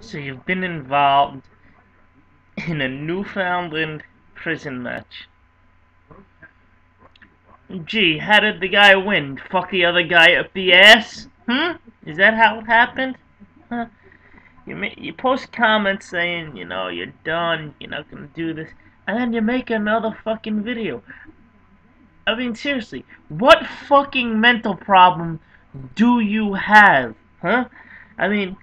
So you've been involved in a Newfoundland prison match. Gee, how did the guy win? Fuck the other guy up the ass? Hmm? Is that how it happened? Huh? You you post comments saying, you know, you're done, you're not gonna do this, and then you make another fucking video. I mean, seriously, what fucking mental problem do you have? Huh? I mean,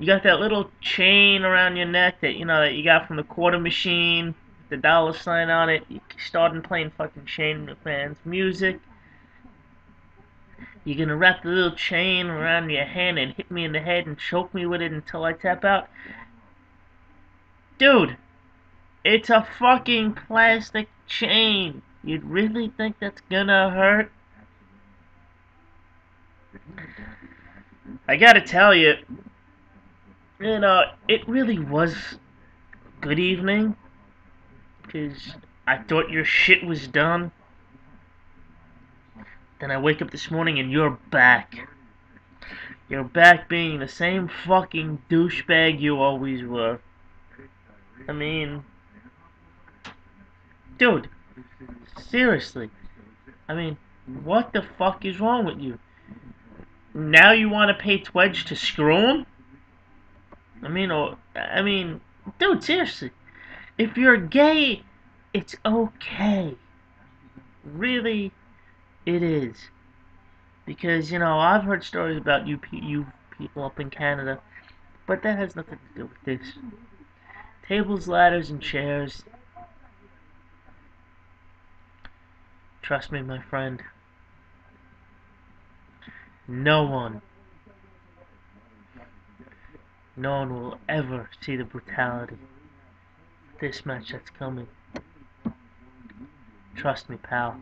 you got that little chain around your neck that, you know, that you got from the quarter machine, the dollar sign on it. You starting playing fucking Shane McMahon's music. You're gonna wrap the little chain around your hand and hit me in the head and choke me with it until I tap out? Dude, it's a fucking plastic chain. You really think that's gonna hurt? I gotta tell you, you uh, know, it really was good evening. Because I thought your shit was done. Then I wake up this morning and you're back. You're back being the same fucking douchebag you always were. I mean, dude, seriously. I mean, what the fuck is wrong with you? Now you want to pay Twedge to screw him? I mean, or I mean, dude, seriously. If you're gay, it's okay. Really, it is. Because, you know, I've heard stories about you, you people up in Canada, but that has nothing to do with this. Tables, ladders, and chairs. Trust me, my friend. No one no one will ever see the brutality of this match that's coming. Trust me, pal.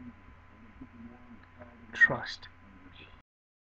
Trust.